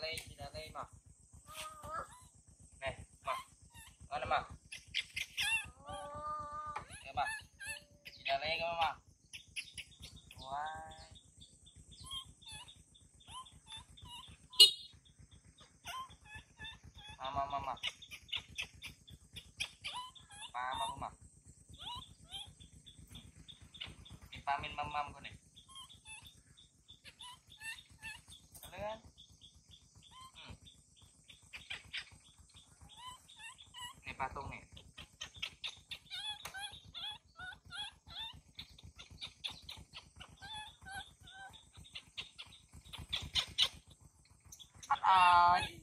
lên chị là lên mà. Này, mà. Ngon mà. Đây mà chị là lên cơ mà. Wow. Mà mà mà mà. Mà mà. Mà mà pamin mà mà mà mà mà patungnya on uh,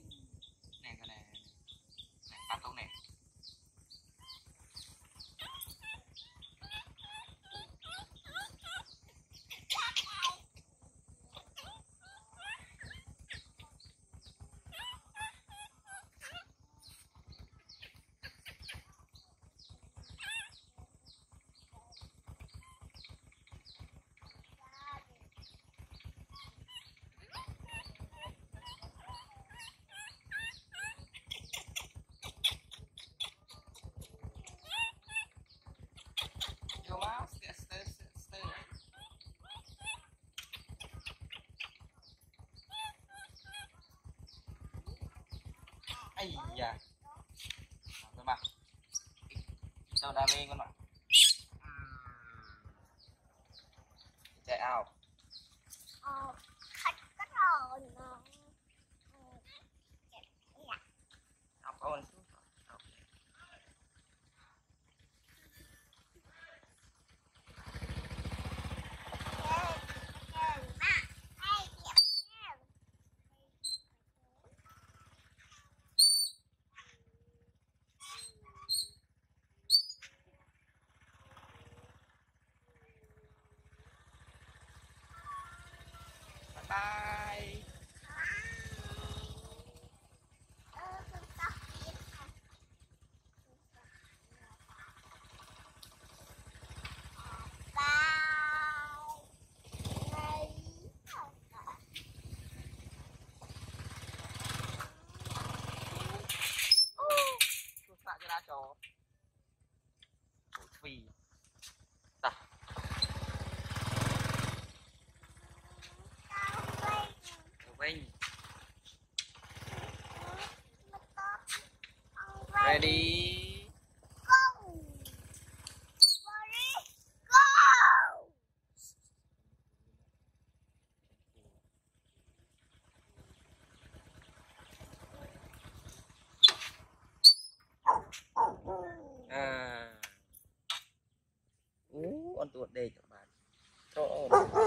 Ây da. Rồi mà. Đâu đa lên con ạ đi, Go! Ready? Go! À. Ú, con tuột đây các bạn. Trời ơi.